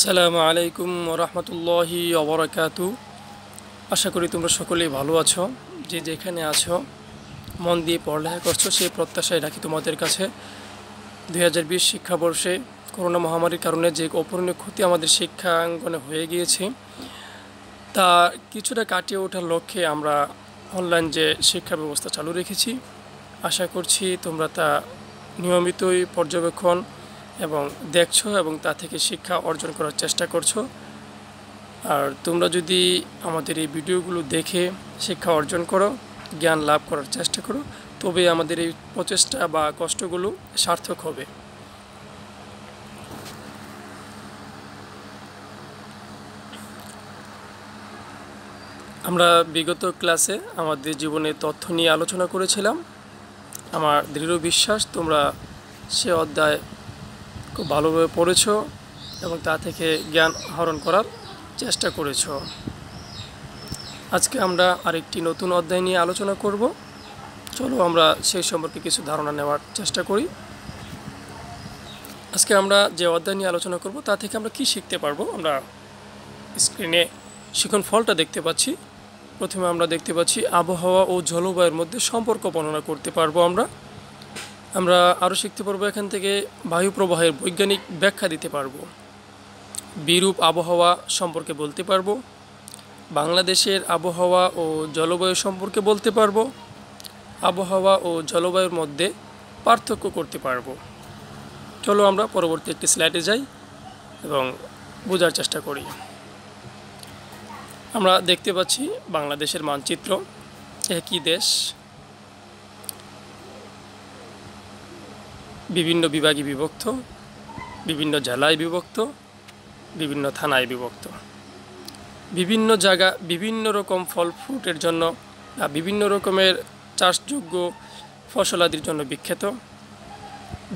আসসালামু আলাইকুম রহমতুল্লাহি অবরাকাতু আশা করি তোমরা সকলেই ভালো আছো, যে যেখানে আছো, মন দিয়ে পড়ালেখা করছ, সেই প্রত্যাশায় রাখি তোমাদের কাছে। দুই হাজার বিশ শিক্ষাবর্ষে করোনা মহামারীর কারণে যে অপূরণীয় ক্ষতি আমাদের শিক্ষাঙ্গনে হয়ে গিয়েছে, তা কিছুটা কাটিয়ে ওঠার লক্ষ্যে আমরা অনলাইন যে শিক্ষা ব্যবস্থা চালু রেখেছি। আশা করছি তোমরা তা নিয়মিতই পর্যবেক্ষণ এবং দেখছ এবং তা থেকে শিক্ষা অর্জন করার চেষ্টা করছ। আর তোমরা যদি আমাদের এই ভিডিওগুলো দেখে শিক্ষা অর্জন করো, জ্ঞান লাভ করার চেষ্টা করো তবে আমাদের এই প্রচেষ্টা বা কষ্টগুলো সার্থক হবে। আমরা বিগত ক্লাসে আমাদের জীবনের তথ্য নিয়ে আলোচনা করেছিলাম। আমার দৃঢ় বিশ্বাস, তোমরা সে অধ্যায় খুব ভালোভাবে পড়েছ এবং তা থেকে জ্ঞান আহরণ করার চেষ্টা করেছ। আজকে আমরা আরেকটি নতুন অধ্যায় নিয়ে আলোচনা করব। চলো আমরা সেই সম্পর্কে কিছু ধারণা নেওয়ার চেষ্টা করি। আজকে আমরা যে অধ্যায় নিয়ে আলোচনা করব, তা থেকে আমরা কি শিখতে পারব? আমরা স্ক্রিনে শিখন ফলটা দেখতে পাচ্ছি। প্রথমে আমরা দেখতে পাচ্ছি আবহাওয়া ও জলবায়ুর মধ্যে সম্পর্ক বর্ণনা করতে পারব আমরা। আমরা আরও শিখতে পারব এখান থেকে বায়ু প্রবাহের বৈজ্ঞানিক ব্যাখ্যা দিতে পারব। বিরূপ আবহাওয়া সম্পর্কে বলতে পারব। বাংলাদেশের আবহাওয়া ও জলবায়ু সম্পর্কে বলতে পারব। আবহাওয়া ও জলবায়ুর মধ্যে পার্থক্য করতে পারব। চলো আমরা পরবর্তী একটি স্লাইডে যাই এবং বোঝার চেষ্টা করি। আমরা দেখতে পাচ্ছি বাংলাদেশের মানচিত্র। একই দেশ। বিভিন্ন বিভাগে বিভক্ত, বিভিন্ন জেলায় বিভক্ত, বিভিন্ন থানায় বিভক্ত। বিভিন্ন জায়গা, বিভিন্ন রকম ফল ফ্রুটের জন্য বিভিন্ন রকমের চাষযোগ্য ফসলাদির জন্য বিখ্যাত।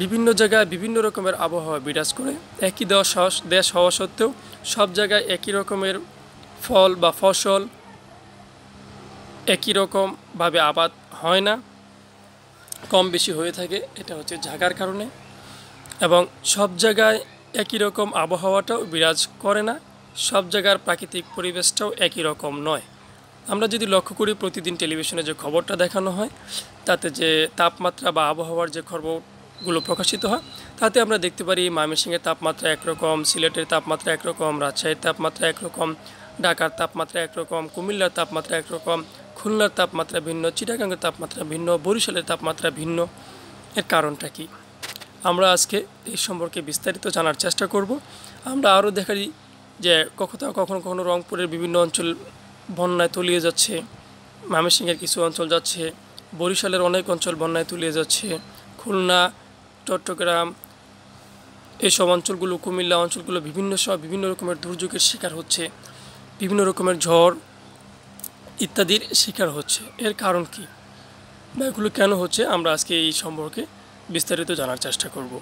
বিভিন্ন জায়গায় বিভিন্ন রকমের আবহাওয়া বিরাজ করে। একই দেশ দেশ হওয়া সত্ত্বেও সব জায়গায় একই রকমের ফল বা ফসল একই রকমভাবে আবাদ হয় না। কম বেশি হয়ে থাকে, এটা হচ্ছে জাগার কারণে। এবং সব জায়গায় একই রকম আবহাওয়াটাও বিরাজ করে না, সব জায়গার প্রাকৃতিক পরিবেশটাও একই রকম নয়। আমরা যদি লক্ষ্য করি প্রতিদিন টেলিভিশনে যে খবরটা দেখানো হয়, তাতে যে তাপমাত্রা বা আবহাওয়ার যে খবরগুলো প্রকাশিত হয়, তাতে আমরা দেখতে পারি ময়মনসিংহের তাপমাত্রা একরকম, সিলেটের তাপমাত্রা একরকম, রাজশাহীর তাপমাত্রা একরকম, ঢাকার তাপমাত্রা একরকম, কুমিল্লার তাপমাত্রা একরকম খুলনার তাপমাত্রা ভিন্ন, চিটাগাঙ্গের তাপমাত্রা ভিন্ন, বরিশালের তাপমাত্রা ভিন্ন। এর কারণটা কি? আমরা আজকে এই সম্পর্কে বিস্তারিত জানার চেষ্টা করব। আমরা আরও দেখাই যে কখনো কখনো কখনো রংপুরের বিভিন্ন অঞ্চল বন্যায় তলিয়ে যাচ্ছে, ময়মনসিংহের কিছু অঞ্চল যাচ্ছে, বরিশালের অনেক অঞ্চল বন্যায় তলিয়ে যাচ্ছে, খুলনা, চট্টগ্রাম এইসব অঞ্চলগুলো, কুমিল্লা অঞ্চলগুলো বিভিন্ন সময় বিভিন্ন রকমের দুর্যোগের শিকার হচ্ছে। বিভিন্ন রকমের ঝড় ইত্যাদির শিকার হচ্ছে। এর কারণ কি? বা এগুলো কেন হচ্ছে? আমরা আজকে এই সম্পর্কে বিস্তারিত জানার চেষ্টা করব।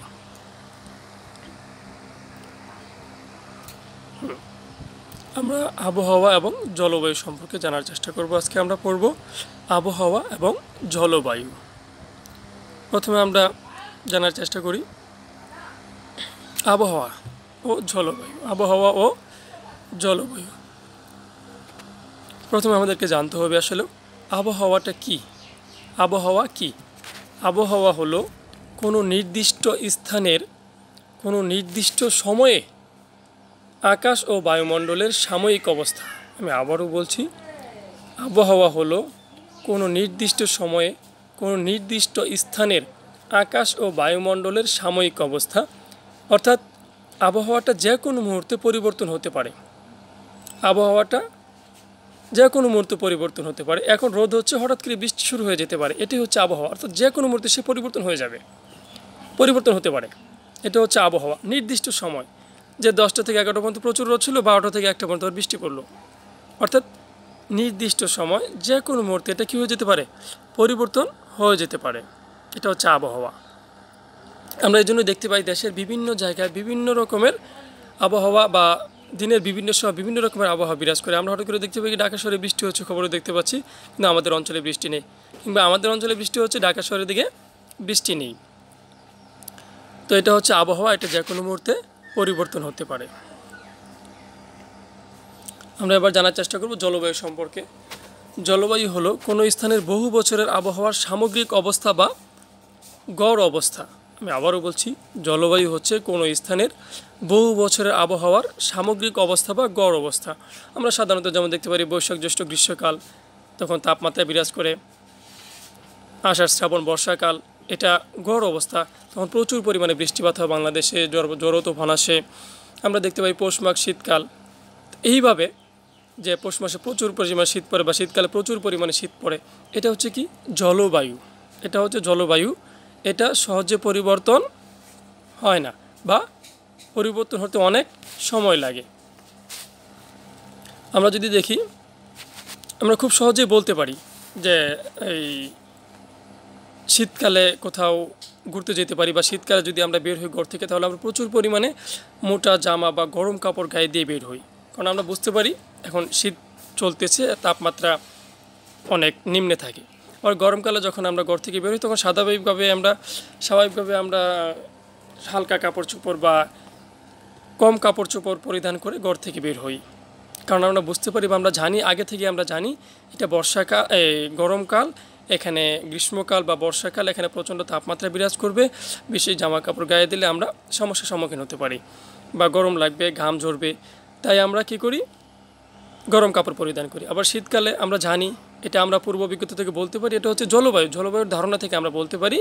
আমরা আবহাওয়া এবং জলবায়ু সম্পর্কে জানার চেষ্টা করব। আজকে আমরা পড়ব আবহাওয়া এবং জলবায়ু। প্রথমে আমরা জানার চেষ্টা করি আবহাওয়া ও জলবায়ু। আবহাওয়া ও জলবায়ু। প্রথমে আমাদেরকে জানতে হবে আসলে আবহাওয়াটা কি? আবহাওয়া কি? আবহাওয়া হলো কোনো নির্দিষ্ট স্থানের কোনো নির্দিষ্ট সময়ে আকাশ ও বায়ুমণ্ডলের সাময়িক অবস্থা। আমি আবারও বলছি, আবহাওয়া হলো কোনো নির্দিষ্ট সময়ে কোনো নির্দিষ্ট স্থানের আকাশ ও বায়ুমণ্ডলের সাময়িক অবস্থা। অর্থাৎ আবহাওয়াটা যে কোনো মুহূর্তে পরিবর্তন হতে পারে। আবহাওয়াটা যে কোনো মুহূর্তে পরিবর্তন হতে পারে। এখন রোদ হচ্ছে, হঠাৎ করে বৃষ্টি শুরু হয়ে যেতে পারে। এটি হচ্ছে আবহাওয়া। অর্থাৎ যে কোনো মুহূর্তে সে পরিবর্তন হয়ে যাবে। পরিবর্তন হতে পারে। এটা হচ্ছে আবহাওয়া। নির্দিষ্ট সময়। যে দশটা থেকে এগারোটা পর্যন্ত প্রচুর রোদ ছিল, বারোটা থেকে একটা পর্যন্ত বৃষ্টি পড়ল। অর্থাৎ নির্দিষ্ট সময়, যে কোনো মুহূর্তে এটা কী হয়ে যেতে পারে? পরিবর্তন হয়ে যেতে পারে। এটা হচ্ছে আবহাওয়া। আমরা এই জন্য দেখতে পাই দেশের বিভিন্ন জায়গায় বিভিন্ন রকমের আবহাওয়া বা দিনের বিভিন্ন সময় বিভিন্ন রকমের আবহাওয়া বিরাজ করে। আমরা হঠাৎ করে দেখতে পাই ঢাকা শহরে বৃষ্টি হচ্ছে খবরে দেখতে পাচ্ছি। কিন্তু আমাদের অঞ্চলে বৃষ্টি নেই। কিংবা আমাদের অঞ্চলে বৃষ্টি হচ্ছে, ঢাকা শহরের দিকে বৃষ্টি নেই। তো এটা হচ্ছে আবহাওয়া, এটা যে কোনো মুহূর্তে পরিবর্তন হতে পারে। আমরা এবার জানার চেষ্টা করব জলবায়ু সম্পর্কে। জলবায়ু হলো কোনো স্থানের বহু বছরের আবহাওয়ার সামগ্রিক অবস্থা বা গড় অবস্থা। আমি আবারও বলছি, জলবায়ু হচ্ছে কোনো স্থানের বহু বছরের আবহাওয়ার সামগ্রিক অবস্থা বা গড় অবস্থা। আমরা সাধারণত যেমন দেখতে পারি, বৈশাখ, জ্যৈষ্ঠ গ্রীষ্মকাল, তখন তাপমাত্রা বিরাজ করে, আষাঢ়, শ্রাবণ, বর্ষাকাল, এটা গড় অবস্থা। তখন প্রচুর পরিমাণে বৃষ্টিপাত হয় বাংলাদেশে, জ্বর জ্বর তুফান আসে। আমরা দেখতে পাই পৌষ মাঘ শীতকাল। এইভাবে যে পৌষ মাসে প্রচুর পরিমাণে শীত পড়ে বা শীতকালে প্রচুর পরিমাণে শীত পড়ে, এটা হচ্ছে কি? জলবায়ু। এটা হচ্ছে জলবায়ু এটা সহজে পরিবর্তন হয় না বা পরিবর্তন হতে অনেক সময় লাগে। আমরা যদি দেখি, আমরা খুব সহজেই বলতে পারি যে এই শীতকালে কোথাও ঘুরতে যেতে পারি বা শীতকালে যদি আমরা বের হই ঘর থেকে, তাহলে আমরা প্রচুর পরিমাণে মোটা জামা বা গরম কাপড় গায়ে দিয়ে বের হই। কারণ আমরা বুঝতে পারি এখন শীত চলতেছে, তাপমাত্রা অনেক নিম্নে থাকে। আর গরমকালে যখন আমরা ঘর থেকে বের হই তখন স্বাভাবিকভাবে আমরা স্বাভাবিকভাবে আমরা হালকা কাপড় চোপড় বা কম কাপড় চোপড় পরিধান করে ঘর থেকে বের হই। কারণ আমরা বুঝতে পারি বা আমরা জানি, আগে থেকে আমরা জানি এটা বর্ষাকাল গরমকাল, এখানে গ্রীষ্মকাল বা বর্ষাকাল, এখানে প্রচণ্ড তাপমাত্রা বিরাজ করবে বেশি জামা কাপড় গায়ে দিলে আমরা সমস্যার সম্মুখীন হতে পারি বা গরম লাগবে, ঘাম ঝরবে। তাই আমরা কি করি? গরম কাপড় পরিধান করি। আবার শীতকালে আমরা জানি এটা আমরা পূর্ব অভিজ্ঞতা থেকে বলতে পারি, এটা হচ্ছে জলবায়ু। জলবায়ুর ধারণা থেকে আমরা বলতে পারি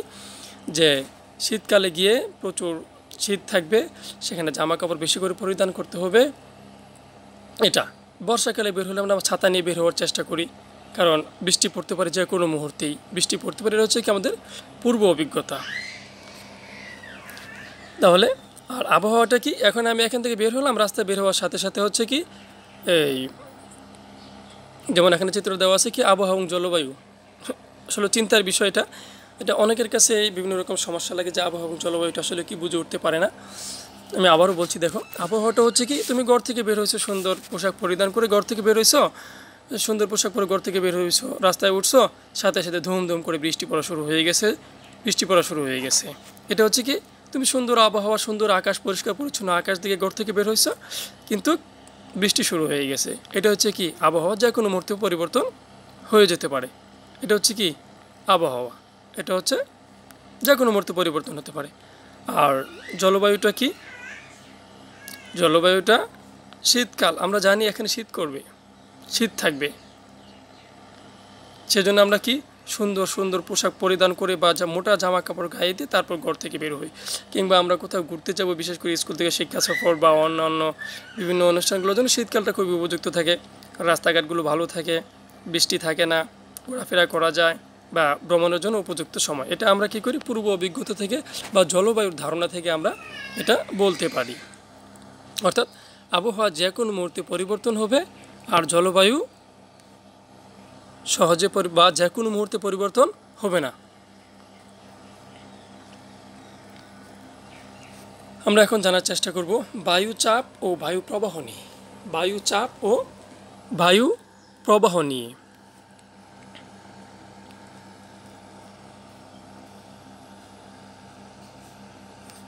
যে শীতকালে গিয়ে প্রচুর শীত থাকবে, সেখানে জামা কাপড় বেশি করে পরিধান করতে হবে। এটা, বর্ষাকালে বের হলে আমরা ছাতা নিয়ে বের হওয়ার চেষ্টা করি, কারণ বৃষ্টি পড়তে পারে যে কোনো মুহূর্তেই। বৃষ্টি পড়তে পারে, এটা হচ্ছে কি আমাদের পূর্ব অভিজ্ঞতা। তাহলে, আর আবহাওয়াটা কি? এখন আমি এখান থেকে বের হলাম, রাস্তায় বের হওয়ার সাথে সাথে হচ্ছে কি, এই যেমন এখানে চিত্র দেওয়া আছে কি আবহাওয়া এবং জলবায়ু। আসলে চিন্তার বিষয়টা, এটা অনেকের কাছে বিভিন্ন রকম সমস্যা লাগে যে আবহাওয়া এবং জলবায়ুটা আসলে কি বুঝে উঠতে পারে না। আমি আবারও বলছি, দেখো, আবহাওয়াটা হচ্ছে কি, তুমি ঘর থেকে বের হয়েছো, সুন্দর পোশাক পরিধান করে ঘর থেকে বের হয়েছো, সুন্দর পোশাক পরে ঘর থেকে বের হয়েছো, রাস্তায় উঠছো, সাথে সাথে ধুমধুম করে বৃষ্টি পড়া শুরু হয়ে গেছে, বৃষ্টি পড়া শুরু হয়ে গেছে। এটা হচ্ছে কি, তুমি সুন্দর আবহাওয়া, সুন্দর আকাশ, পরিষ্কার পরিচ্ছন্ন আকাশ দিকে ঘর থেকে বের হয়েছো, কিন্তু বৃষ্টি শুরু হয়ে গেছে। এটা হচ্ছে কি, আবহাওয়া? যে কোনো মুহূর্তে পরিবর্তন হয়ে যেতে পারে। এটা হচ্ছে কি, আবহাওয়া। এটা হচ্ছে যে কোনো মুহূর্তে পরিবর্তন হতে পারে। আর জলবায়ুটা কি? জলবায়ুটা শীতকাল। আমরা জানি এখানে শীত করবে, শীত থাকবে। সেজন্য আমরা কি সুন্দর সুন্দর পোশাক পরিধান করে বা যা মোটা জামা কাপড় গায়ে দিয়ে তারপর ঘর থেকে বের হই। কিংবা আমরা কোথাও ঘুরতে যাব, বিশেষ করে স্কুল থেকে শিক্ষা সফর বা অন্যান্য বিভিন্ন অনুষ্ঠানগুলোর জন্য শীতকালটা খুবই উপযুক্ত থাকে। রাস্তাঘাটগুলো ভালো থাকে, বৃষ্টি থাকে না, ঘোরাফেরা করা যায় বা ভ্রমণের জন্য উপযুক্ত সময়। এটা আমরা কি করি? পূর্ব অভিজ্ঞতা থেকে বা জলবায়ুর ধারণা থেকে আমরা এটা বলতে পারি। অর্থাৎ আবহাওয়া যে কোনো মুহূর্তে পরিবর্তন হবে আর জলবায়ু সহজে বা যে কোনো মুহূর্তে পরিবর্তন হবে না। আমরা এখন জানার চেষ্টা করব বায়ু চাপ ও বায়ু প্রবাহ নিয়ে। বায়ু চাপ ও বায়ু প্রবাহ নিয়ে।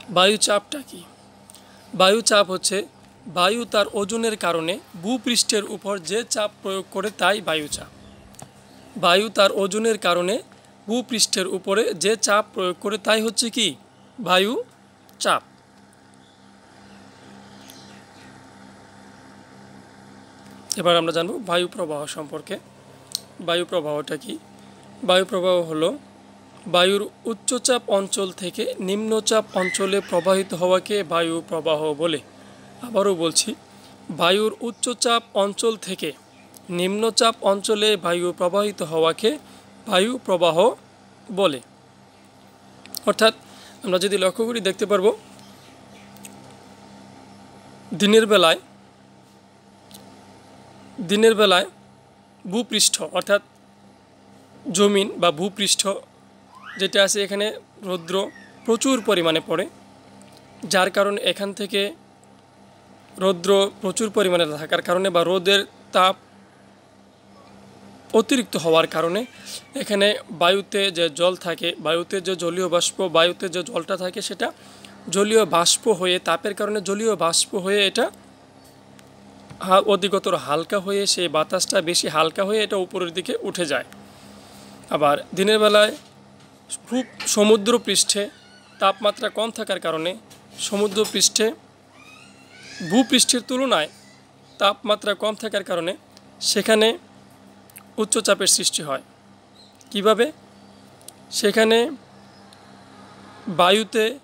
বায়ু চাপটা কি? বায়ু চাপ হচ্ছে বায়ু তার ওজনের কারণে ভূপৃষ্ঠের উপর যে চাপ প্রয়োগ করে তাই বায়ু চাপ। বায়ু তার ওজনের কারণে ভূপৃষ্ঠের উপরে যে চাপ প্রয়োগ করে তাই হচ্ছে কি? বায়ু চাপ। এবার আমরা জানব বায়ু প্রবাহ সম্পর্কে। বায়ু প্রবাহটা কি? বায়ু প্রবাহ হলো বায়ুর উচ্চচাপ অঞ্চল থেকে নিম্নচাপ অঞ্চলে প্রবাহিত হওয়াকে বায়ু প্রবাহ বলে। আবারও বলছি, বায়ুর উচ্চচাপ অঞ্চল থেকে নিম্নচাপ অঞ্চলে বায়ু প্রবাহিত হওয়াকে বায়ু প্রবাহ বলে। অর্থাৎ আমরা যদি লক্ষ্য করি, দেখতে পারব, দিনের বেলায় দিনের বেলায় ভূপৃষ্ঠ, অর্থাৎ জমিন বা ভূপৃষ্ঠ যেটা আছে এখানে রৌদ্র প্রচুর পরিমাণে পড়ে, যার কারণে এখান থেকে রৌদ্র প্রচুর পরিমাণে থাকার কারণে বা রোদের তাপ অতিরিক্ত হওয়ার কারণে এখানে বায়ুতে যে জল থাকে, বায়ুতে যে জলীয় বাষ্প, বায়ুতে যে জলটা থাকে সেটা জলীয় বাষ্প হয়ে, তাপের কারণে জলীয় বাষ্প হয়ে এটা অধিকতর হালকা হয়ে, সেই বাতাসটা বেশি হালকা হয়ে এটা উপরের দিকে উঠে যায়। আবার দিনের বেলায় খুব সমুদ্র পৃষ্ঠে তাপমাত্রা কম থাকার কারণে সমুদ্র পৃষ্ঠে ভূপৃষ্ঠের তুলনায় তাপমাত্রা কম থাকার কারণে সেখানে উচ্চচাপের সৃষ্টি হয়। কীভাবে? সেখানে বায়ুতে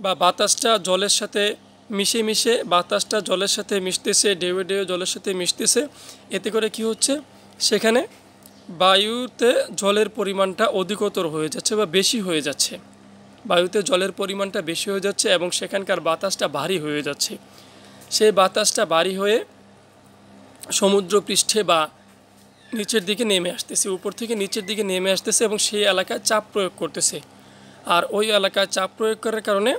বা বাতাসটা জলের সাথে মিশে মিশে, বাতাসটা জলের সাথে মিশতেছে ঢেউয়ে ঢেউয়ে জলের সাথে মিশতেছে, এতে করে কি হচ্ছে? সেখানে বায়ুতে জলের পরিমাণটা অধিকতর হয়ে যাচ্ছে বা বেশি হয়ে যাচ্ছে। বায়ুতে জলের পরিমাণটা বেশি হয়ে যাচ্ছে এবং সেখানকার বাতাসটা ভারী হয়ে যাচ্ছে। সেই বাতাসটা ভারী হয়ে সমুদ্র পৃষ্ঠে বা নিচের দিকে নেমে আসতেছে, উপর থেকে নিচের দিকে নেমে আসতেছে এবং সেই এলাকায় চাপ প্রয়োগ করতেছে। আর ওই এলাকায় চাপ প্রয়োগ করার কারণে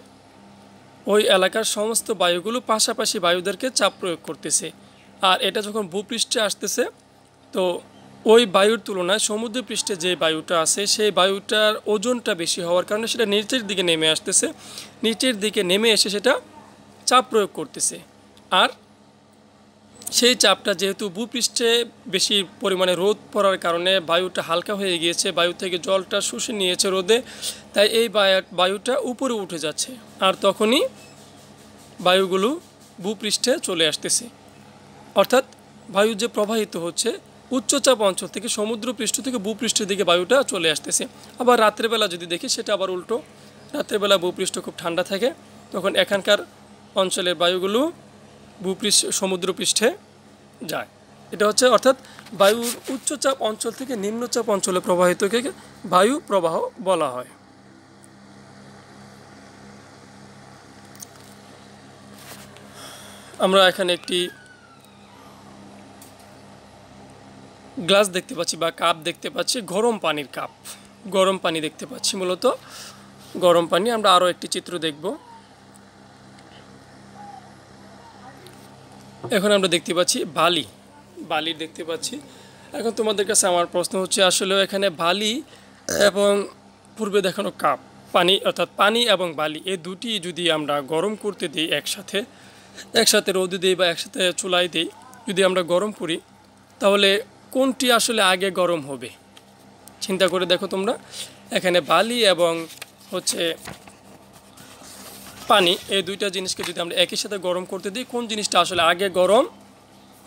ওই এলাকার সমস্ত বায়ুগুলো পাশাপাশি বায়ুদেরকে চাপ প্রয়োগ করতেছে। আর এটা যখন ভূপৃষ্ঠে আসতেছে, তো ওই বায়ুর তুলনায় সমুদ্র পৃষ্ঠে যে বায়ুটা আছে, সেই বায়ুটার ওজনটা বেশি হওয়ার কারণে সেটা নিচের দিকে নেমে আসতেছে। নিচের দিকে নেমে এসে সেটা চাপ প্রয়োগ করতেছে। আর সেই চাপটা যেহেতু ভূপৃষ্ঠে বেশি পরিমাণে রোদ পড়ার কারণে বায়ুটা হালকা হয়ে গিয়েছে, বায়ু থেকে জলটা শুষে নিয়েছে রোদে, তাই এই বায়ুটা উপরে উঠে যাচ্ছে আর তখনই বায়ুগুলো ভূপৃষ্ঠে চলে আসতেছে। অর্থাৎ বায়ু যে প্রবাহিত হচ্ছে, উচ্চচাপ অঞ্চল থেকে সমুদ্র পৃষ্ঠ থেকে ভূপৃষ্ঠের দিকে বায়ুটা চলে আসতেছে। আবার রাত্রেবেলা যদি দেখি, সেটা আবার উল্টো। রাত্রেবেলা ভূপৃষ্ঠ খুব ঠান্ডা থাকে, তখন এখানকার অঞ্চলের বায়ুগুলো ভূপৃষ্ঠ, সমুদ্রপৃষ্ঠে যায়। এটা হচ্ছে অর্থাৎ বায়ুর উচ্চচাপ অঞ্চল থেকে নিম্নচাপ অঞ্চলে প্রবাহিতকে বায়ু প্রবাহ বলা হয়। আমরা এখানে একটি গ্লাস দেখতে পাচ্ছি বা কাপ দেখতে পাচ্ছি, গরম পানির কাপ। গরম পানি দেখতে পাচ্ছি মূলত। গরম পানি, আমরা আরও একটি চিত্র দেখব। এখন আমরা দেখতে পাচ্ছি বালি। বালি দেখতে পাচ্ছি। এখন তোমাদের কাছে আমার প্রশ্ন হচ্ছে, আসলে এখানে বালি এবং পূর্বে দেখানো কাপ, পানি অর্থাৎ পানি এবং বালি, এই দুটি যদি আমরা গরম করতে দিই একসাথে একসাথে রোদে দিই বা একসাথে চুলাই দিই, যদি আমরা গরম করি, তাহলে কোনটি আসলে আগে গরম হবে? চিন্তা করে দেখো তোমরা। এখানে বালি এবং হচ্ছে পানি, এই দুইটা জিনিসকে যদি আমরা একই সাথে গরম করতে দিই, কোন জিনিসটা আসলে আগে গরম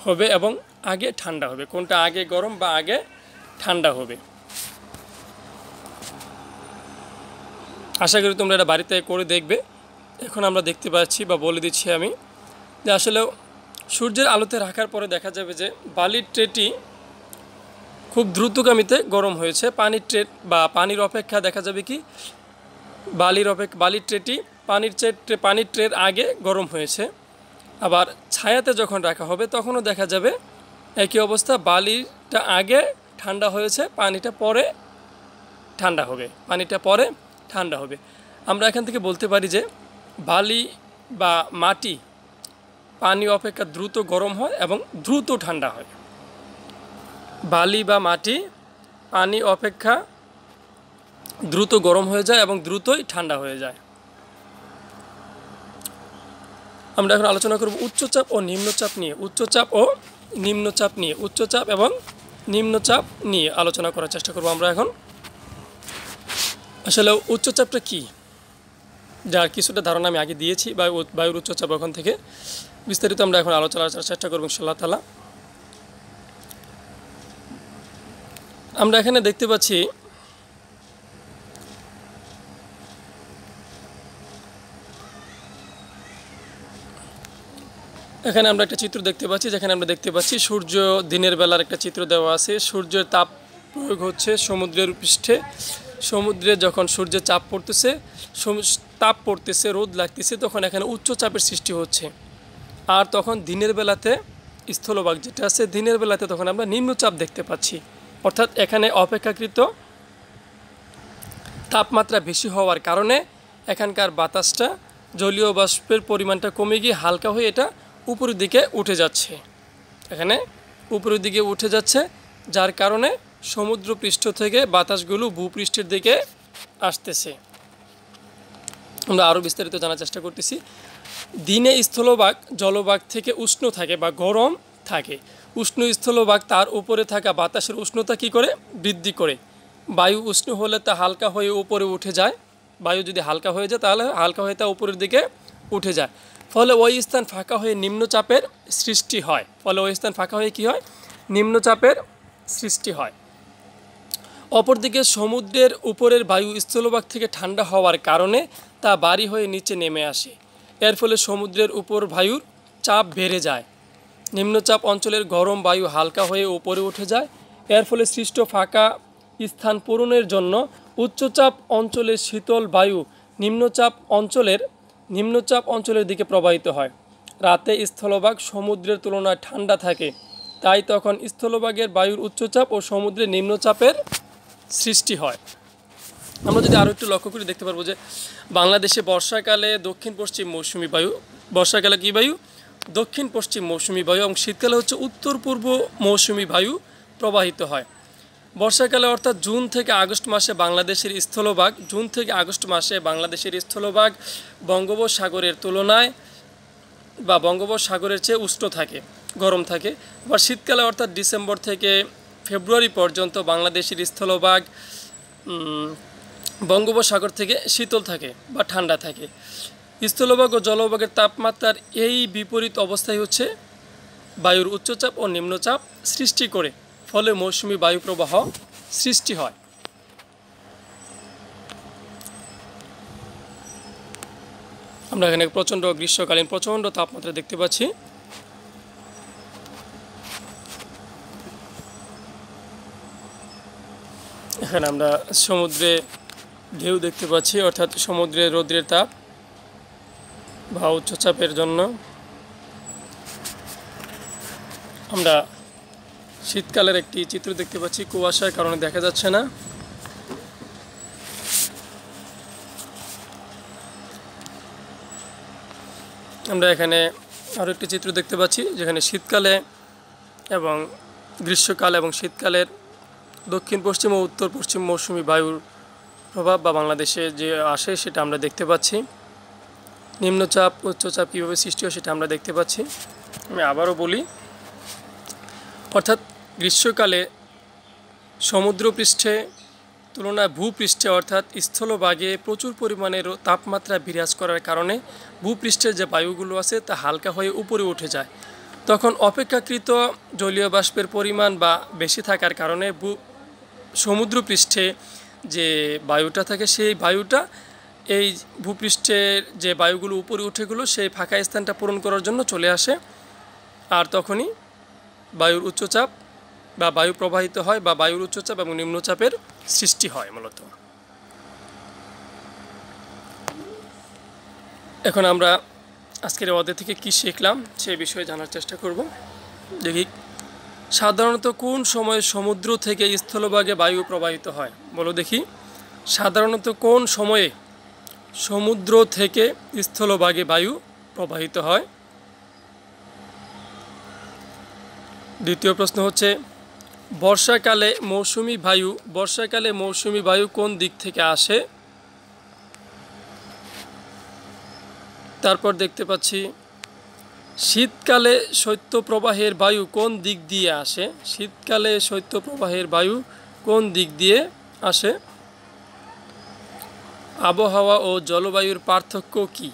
হবে এবং আগে ঠান্ডা হবে? কোনটা আগে গরম বা আগে ঠান্ডা হবে? আশা করি তোমরা এটা বাড়িতে করে দেখবে। এখন আমরা দেখতে পাচ্ছি বা বলে দিচ্ছি আমি যে আসলে সূর্যের আলোতে রাখার পরে দেখা যাবে যে বালির ট্রেটি খুব দ্রুতগামীতে গরম হয়েছে। পানির ট্রেট বা পানির অপেক্ষা দেখা যাবে কি? বালির অপেক্ষা, বালির ট্রেটি পানির ট্রে পানির ট্রের আগে গরম হয়েছে। আবার ছায়াতে যখন রাখা হবে, তখনও দেখা যাবে একই অবস্থা। বালিটা আগে ঠান্ডা হয়েছে, পানিটা পরে ঠান্ডা হবে। পানিটা পরে ঠান্ডা হবে। আমরা এখান থেকে বলতে পারি যে, বালি বা মাটি পানি অপেক্ষা দ্রুত গরম হয় এবং দ্রুত ঠান্ডা হয়। বালি বা মাটি পানি অপেক্ষা দ্রুত গরম হয়ে যায় এবং দ্রুতই ঠান্ডা হয়ে যায়। আমরা এখন আলোচনা করব উচ্চচাপ ও নিম্নচাপ নিয়ে। উচ্চচাপ ও নিম্নচাপ নিয়ে। উচ্চচাপ এবং নিম্নচাপ নিয়ে আলোচনা করার চেষ্টা করব আমরা এখন। আসলে উচ্চচাপটা কি? যার কিছুটা ধারণা আমি আগে দিয়েছি, বায়ু, বায়ুর উচ্চচাপ ওখান থেকে। বিস্তারিত আমরা এখন আলোচনা করার চেষ্টা করব ইনশাল্লাহ তালা আমরা এখানে দেখতে পাচ্ছি এখানে আমরা একটা চিত্র দেখতে পাচ্ছি, যেখানে আমরা দেখতে পাচ্ছি সূর্য দিনের বেলার একটা চিত্র দেওয়া আছে। সূর্যের তাপ প্রয়োগ হচ্ছে সমুদ্রের পৃষ্ঠে। সমুদ্রে যখন সূর্যের চাপ পড়তেছে তাপ পড়তেছে, রোদ লাগতেছে, তখন এখানে উচ্চ চাপের সৃষ্টি হচ্ছে। আর তখন দিনের বেলাতে স্থলভাগ যেটা আছে, দিনের বেলাতে তখন আমরা নিম্নচাপ দেখতে পাচ্ছি। অর্থাৎ এখানে অপেক্ষাকৃত তাপমাত্রা বেশি হওয়ার কারণে এখানকার বাতাসটা জলীয় বাষ্পের পরিমাণটা কমে গিয়ে হালকা হয়ে এটা উপরের দিকে উঠে যাচ্ছে। এখানে উপরের দিকে উঠে যাচ্ছে, যার কারণে সমুদ্র পৃষ্ঠ থেকে বাতাসগুলো ভূপৃষ্ঠের দিকে আসতেছে। আমরা আরও বিস্তারিত জানার চেষ্টা করতেছি। দিনে স্থলভাগ জলভাগ থেকে উষ্ণ থাকে বা গরম থাকে। উষ্ণ স্থলভাগ তার উপরে থাকা বাতাসের উষ্ণতা কী করে? বৃদ্ধি করে। বায়ু উষ্ণ হলে তা হালকা হয়ে উপরে উঠে যায়। বায়ু যদি হালকা হয়ে যায়, তাহলে হালকা হয়ে তা উপরের দিকে উঠে যায়। ফলে ওই স্থান ফাঁকা হয়ে নিম্নচাপের সৃষ্টি হয়। ফলে ওই স্থান ফাঁকা হয়ে কী হয়? নিম্নচাপের সৃষ্টি হয়। অপরদিকে সমুদ্রের উপরের বায়ু স্থলভাগ থেকে ঠান্ডা হওয়ার কারণে তা বাড়ি হয়ে নিচে নেমে আসে। এর ফলে সমুদ্রের উপর বায়ুর চাপ বেড়ে যায়। নিম্নচাপ অঞ্চলের গরম বায়ু হালকা হয়ে উপরে উঠে যায়। এর ফলে সৃষ্ট ফাঁকা স্থান পূরণের জন্য উচ্চচাপ অঞ্চলের শীতল বায়ু নিম্নচাপ অঞ্চলের নিম্নচাপ অঞ্চলের দিকে প্রবাহিত হয়। রাতে স্থলভাগ সমুদ্রের তুলনায় ঠান্ডা থাকে, তাই তখন স্থলভাগের বায়ুর উচ্চচাপ ও সমুদ্রের নিম্নচাপের সৃষ্টি হয়। আমরা যদি আরও একটু লক্ষ্য করে দেখতে পারব যে, বাংলাদেশে বর্ষাকালে দক্ষিণ পশ্চিম মৌসুমি বায়ু, বর্ষাকালে কী বায়ু? দক্ষিণ পশ্চিম মৌসুমি বায়ু এবং শীতকালে হচ্ছে উত্তর পূর্ব মৌসুমি বায়ু প্রবাহিত হয়। বর্ষাকালে অর্থাৎ জুন থেকে আগস্ট মাসে বাংলাদেশের স্থলভাগ, জুন থেকে আগস্ট মাসে বাংলাদেশের স্থলভাগ বঙ্গোপসাগরের তুলনায় বা বঙ্গোপসাগরের চেয়ে উষ্ণ থাকে, গরম থাকে। আবার শীতকালে অর্থাৎ ডিসেম্বর থেকে ফেব্রুয়ারি পর্যন্ত বাংলাদেশের স্থলভাগ বঙ্গোপসাগর থেকে শীতল থাকে বা ঠান্ডা থাকে। স্থলভাগ ও জলভাগের তাপমাত্রার এই বিপরীত অবস্থায় হচ্ছে বায়ুর উচ্চচাপ ও নিম্নচাপ সৃষ্টি করে। ফলে মৌসুমি বায়ুপ্রবাহ সৃষ্টি হয়। আমরা এখানে প্রচণ্ড গ্রীষ্মকালীন প্রচণ্ড তাপমাত্রা দেখতে পাচ্ছি। এখানে আমরা সমুদ্রে ঢেউ দেখতে পাচ্ছি, অর্থাৎ সমুদ্রে রৌদ্রের তাপ বা উচ্চচাপের জন্য। আমরা শীতকালের একটি চিত্র দেখতে পাচ্ছি কুয়াশার কারণে দেখা যাচ্ছে না। আমরা এখানে আরও একটি চিত্র দেখতে পাচ্ছি, যেখানে শীতকালে এবং গ্রীষ্মকাল এবং শীতকালের দক্ষিণ পশ্চিম ও উত্তর পশ্চিম মৌসুমি বায়ুর প্রভাব বা বাংলাদেশে যে আসে সেটা আমরা দেখতে পাচ্ছি। নিম্নচাপ, উচ্চচাপ কীভাবে সৃষ্টি হয় সেটা আমরা দেখতে পাচ্ছি। আমি আবারও বলি, অর্থাৎ গ্রীষ্মকালে সমুদ্রপৃষ্ঠে, তুলনায় ভূপৃষ্ঠে অর্থাৎ স্থলভাগে প্রচুর পরিমাণে তাপমাত্রা বিরাজ করার কারণে ভূপৃষ্ঠের যে বায়ুগুলো আছে তা হালকা হয়ে উপরে উঠে যায়। তখন অপেক্ষাকৃত জলীয় বাষ্পের পরিমাণ বা বেশি থাকার কারণে ভূ সমুদ্রপৃষ্ঠে যে বায়ুটা থাকে সেই বায়ুটা, এই ভূপৃষ্ঠের যে বায়ুগুলো উপরে উঠেগুলো সেই ফাঁকা স্থানটা পূরণ করার জন্য চলে আসে। আর তখনই বায়ুর উচ্চচাপ বা বায়ু প্রবাহিত হয় বা বায়ুর উচ্চচাপ এবং নিম্নচাপের সৃষ্টি হয় মূলত। এখন আমরা আজকের অধ্যায় থেকে কি শিখলাম সে বিষয়ে জানার চেষ্টা করব। দেখি, সাধারণত কোন সময়ে সমুদ্র থেকে স্থলভাগে বায়ু প্রবাহিত হয়? বলো দেখি, সাধারণত কোন সময়ে সমুদ্র থেকে স্থলভাগে বায়ু প্রবাহিত হয়? দ্বিতীয় প্রশ্ন হচ্ছে বর্ষাকালে মৌসুমি বায়ু, বর্ষাকালে মৌসুমি বায়ু কোন দিক থেকে আসে? তারপর দেখতে পাচ্ছি, শীতকালে শৈত্যপ্রবাহের বায়ু কোন দিক দিয়ে আসে? শীতকালে শৈত্যপ্রবাহের বায়ু কোন দিক দিয়ে আসে? আবহাওয়া ও জলবায়ুর পার্থক্য কি?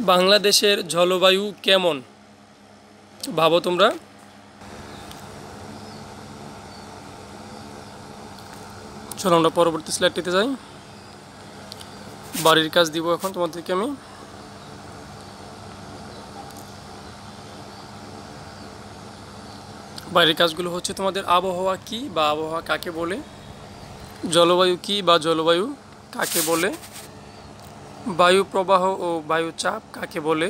বাংলাদেশের জলবায়ু কেমন? ভাবো তোমরা। চলো আমরা পরবর্তী স্লাইডটিতে যাই। বাড়ির কাজ দিব এখন তোমাদেরকে আমি। বাড়ির কাজগুলো হচ্ছে তোমাদের আবহাওয়া কি বা আবহাওয়া কাকে বলে, জলবায়ু কি বা জলবায়ু কাকে বলে, বায়ু প্রবাহ ও বায়ু চাপ কাকে বলে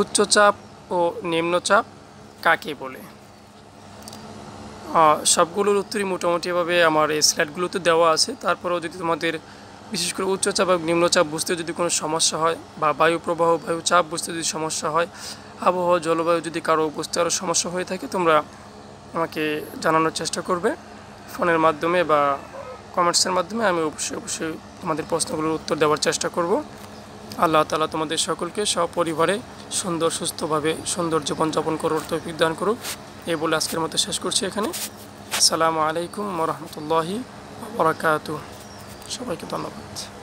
উচ্চচাপ ও নিম্নচাপ কাকে বলে। সবগুলোর উত্তরই মোটামুটিভাবে আমার এই স্লাইডগুলোতে দেওয়া আছে। তারপরেও যদি তোমাদের বিশেষ করে উচ্চচাপ এবং নিম্নচাপ বুঝতে যদি কোনো সমস্যা হয় বা বায়ু প্রবাহ বায়ু চাপ বুঝতে যদি সমস্যা হয়, আবহাওয়া, জলবায়ু যদি কারও বুঝতে আরও সমস্যা হয়ে থাকে, তোমরা আমাকে জানানোর চেষ্টা করবে ফোনের মাধ্যমে বা কমেন্টসের মাধ্যমে। আমি অবশ্যই অবশ্যই তোমাদের প্রশ্নগুলোর উত্তর দেওয়ার চেষ্টা করব। আল্লাহ তালা তোমাদের সকলকে সপরিবারে সুন্দর, সুস্থভাবে সুন্দর জীবনযাপন করার তৌফিক দান করুক। এই বলে আজকের মতো শেষ করছি এখানে। আসসালামু আলাইকুম রহমতুল্লাহি বরাকাতু সবাইকে ধন্যবাদ।